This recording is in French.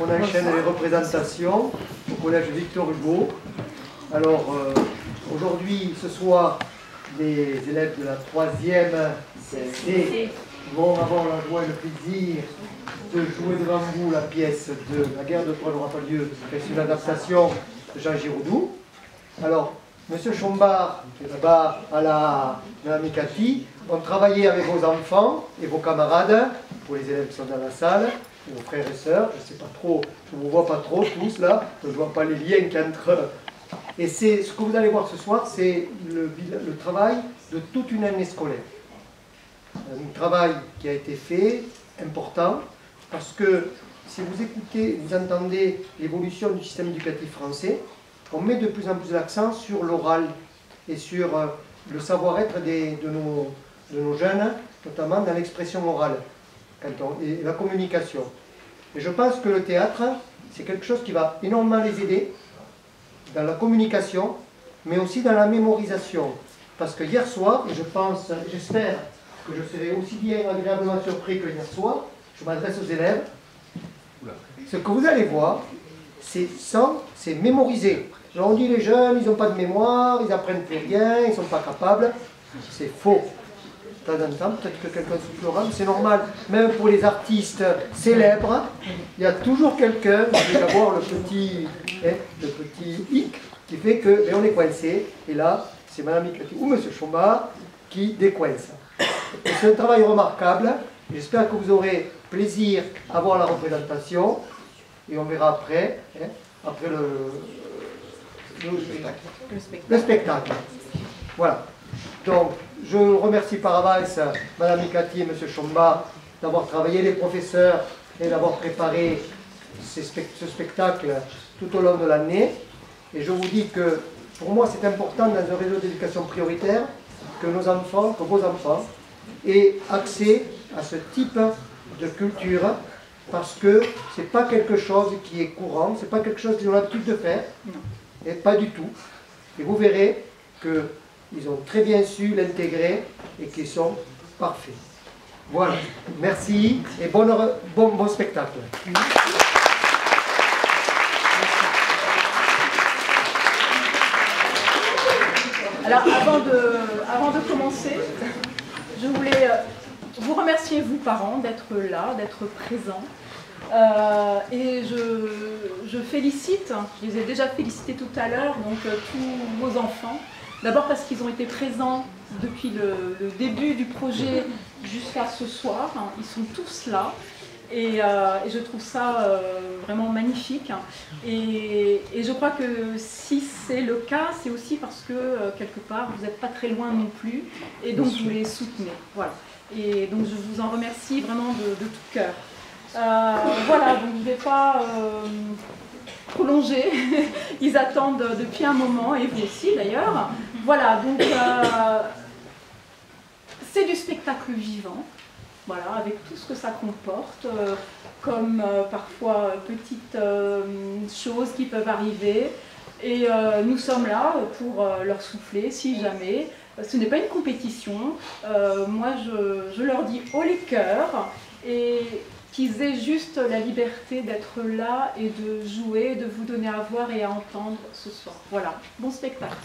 on enchaîne les représentations au collège Victor Hugo. Alors, euh, aujourd'hui, ce soir, les élèves de la troisième CSD vont avoir la joie et le plaisir de jouer devant vous la pièce de La guerre de Troie n'aura pas lieu, qui est une adaptation de Jean Giraudoux. Alors, Monsieur Chombard, là-bas à la, à Mikati, ont travaillé avec vos enfants et vos camarades, pour les élèves qui sont dans la salle, vos frères et sœurs, je ne sais pas trop, je ne vous vois pas trop tous là, je ne vois pas les liens qu'entre... Et c'est ce que vous allez voir ce soir, c'est le, travail de toute une année scolaire. Un travail qui a été fait, important, parce que si vous écoutez, vous entendez l'évolution du système éducatif français, on met de plus en plus l'accent sur l'oral et sur euh, le savoir-être de nos, de nos jeunes, notamment dans l'expression orale et la communication. Et je pense que le théâtre, c'est quelque chose qui va énormément les aider dans la communication, mais aussi dans la mémorisation. Parce que hier soir, et je pense, j'espère que je serai aussi bien agréablement surpris que hier soir, je m'adresse aux élèves, ce que vous allez voir, c'est sans, c'est mémorisé. on dit les jeunes, ils n'ont pas de mémoire, ils apprennent plus rien, ils ne sont pas capables. C'est faux. De temps en temps, peut-être que quelqu'un soufflera, c'est normal. Même pour les artistes célèbres, il y a toujours quelqu'un qui va avoir le petit, hein, le petit hic qui fait que on est coincé. Et là, c'est Madame Miclati ou Monsieur Chomard qui décoince. C'est un travail remarquable. J'espère que vous aurez plaisir à voir la représentation. Et on verra après, hein, après le, le, spectacle. Voilà. Donc, je remercie par avance Mme Mikati et M. Chomba d'avoir travaillé, les professeurs, et d'avoir préparé ce spectacle tout au long de l'année. Et je vous dis que pour moi, c'est important dans un réseau d'éducation prioritaire que nos enfants, que vos enfants, aient accès à ce type de culture parce que ce n'est pas quelque chose qui est courant, ce n'est pas quelque chose qu'ils ont l'habitude de faire, et pas du tout. Et vous verrez qu'ils ont très bien su l'intégrer et qu'ils sont parfaits. Voilà, merci et bon, bon, bon spectacle. Alors, avant de, avant de commencer, je voulais euh, vous remercier, vous parents, d'être là, d'être présents. Euh, et je, félicite, je les ai déjà félicités tout à l'heure, donc euh, tous vos enfants. D'abord parce qu'ils ont été présents depuis le, début du projet jusqu'à ce soir. Ils sont tous là. Et, je trouve ça vraiment magnifique. Et, et, je crois que si c'est le cas, c'est aussi parce que quelque part, vous n'êtes pas très loin non plus. Et donc, vous les soutenez. Voilà. Et donc je vous en remercie vraiment de, tout cœur. Euh, voilà, donc je ne vais pas euh, prolonger. Ils attendent depuis un moment, et vous aussi d'ailleurs. Voilà, donc euh, c'est du spectacle vivant, voilà, avec tout ce que ça comporte, comme parfois petites choses qui peuvent arriver. Et nous sommes là pour leur souffler, si jamais. Ce n'est pas une compétition. Euh, moi, je, leur dis haut les cœurs et qu'ils aient juste la liberté d'être là et de jouer, de vous donner à voir et à entendre ce soir. Voilà, bon spectacle.